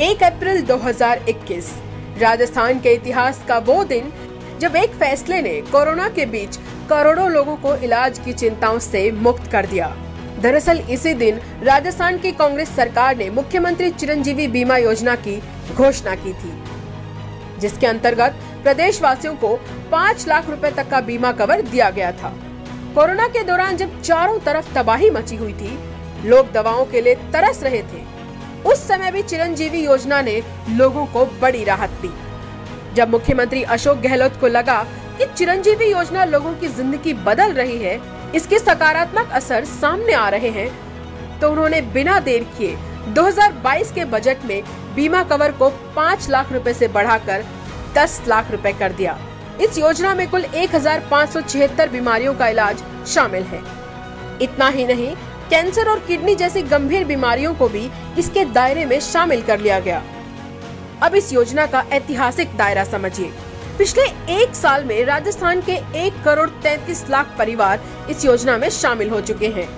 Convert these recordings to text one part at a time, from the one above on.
एक अप्रैल 2021 राजस्थान के इतिहास का वो दिन जब एक फैसले ने कोरोना के बीच करोड़ों लोगों को इलाज की चिंताओं से मुक्त कर दिया। दरअसल इसी दिन राजस्थान की कांग्रेस सरकार ने मुख्यमंत्री चिरंजीवी बीमा योजना की घोषणा की थी, जिसके अंतर्गत प्रदेश वासियों को पाँच लाख रुपए तक का बीमा कवर दिया गया था। कोरोना के दौरान जब चारों तरफ़ तबाही मची हुई थी, लोग दवाओं के लिए तरस रहे थे। उस समय भी चिरंजीवी योजना ने लोगों को बड़ी राहत दी। जब मुख्यमंत्री अशोक गहलोत को लगा कि चिरंजीवी योजना लोगों की ज़िंदगी बदल रही है, इसके सकारात्मक असर सामने आ रहे हैं तो उन्होंने बिना देर किए 2022 के बजट में बीमा कवर को 5 लाख रुपए से बढ़ाकर 10 लाख रुपए कर दिया। इस योजना में कुल एक हज़ार पाँच सौ छिहत्तर बीमारियों का इलाज शामिल है। इतना ही नहीं कैंसर और किडनी जैसी गंभीर बीमारियों को भी इसके दायरे में शामिल कर लिया गया। अब इस योजना का ऐतिहासिक दायरा समझिए। पिछले एक साल में राजस्थान के एक करोड़ तैतीस लाख परिवार इस योजना में शामिल हो चुके हैं।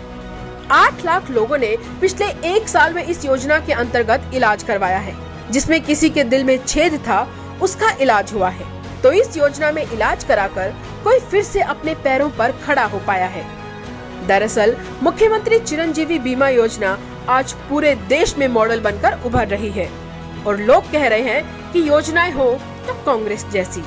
आठ लाख लोगों ने पिछले एक साल में इस योजना के अंतर्गत इलाज करवाया है, जिसमें किसी के दिल में छेद था, उसका इलाज हुआ है। तो इस योजना में इलाज कराकर कोई फिर से अपने पैरों पर खड़ा हो पाया है। दरअसल, मुख्यमंत्री चिरंजीवी बीमा योजना आज पूरे देश में मॉडल बनकर उभर रही है। और लोग कह रहे हैं कि योजनाएँ हो तो कांग्रेस जैसी।